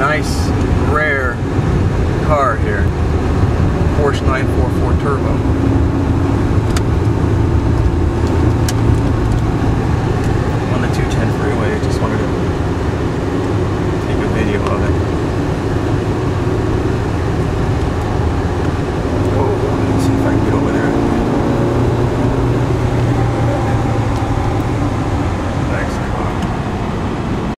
nice, rare car here. Porsche 944 Turbo.